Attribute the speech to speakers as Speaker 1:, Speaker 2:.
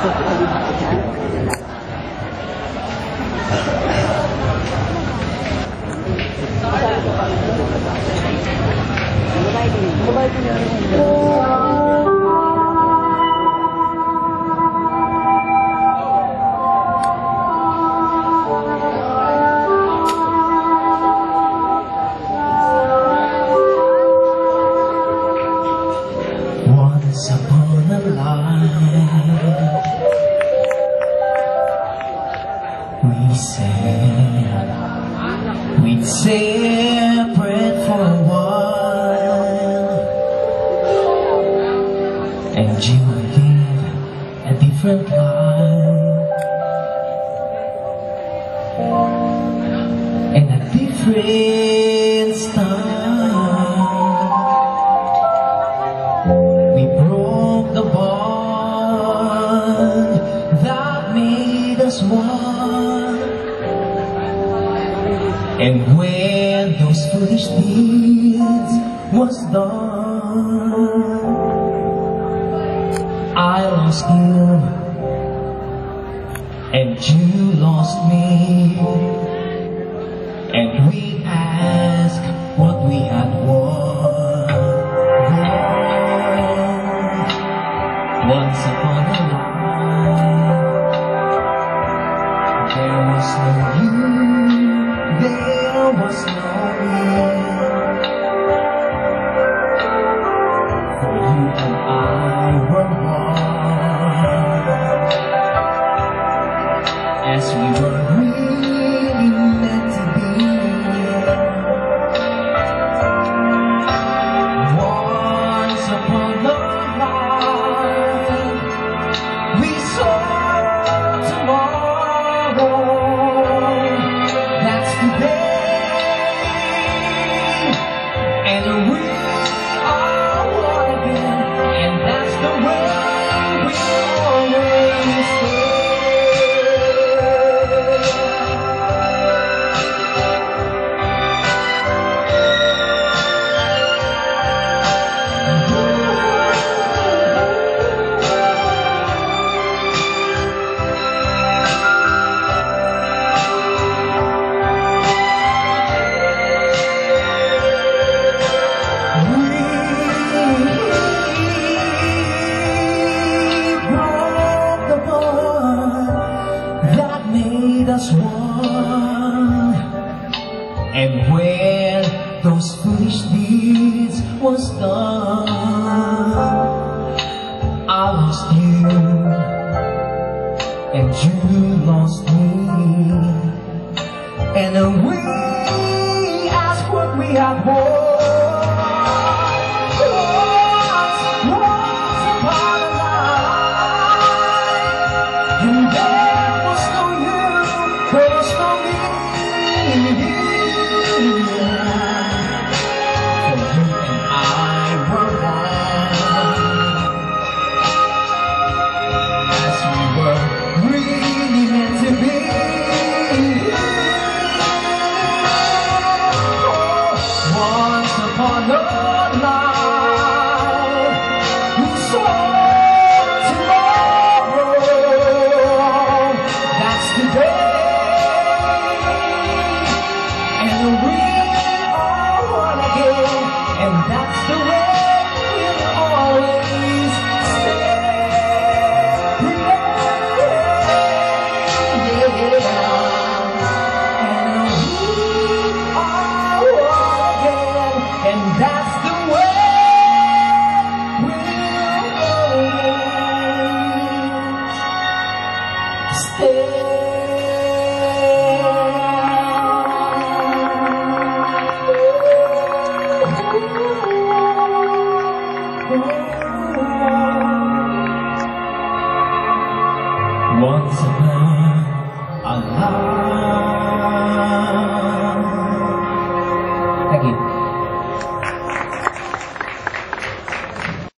Speaker 1: 이거말고는이거말 we'd separate for a while, and you would live a different life, and a different style. And when those foolish deeds was done, I lost you, and you lost me, and we asked what we had won. Once upon a was no me. Us one. And when those foolish deeds was done, I lost you, and you lost me, and we asked what we had won. Once upon.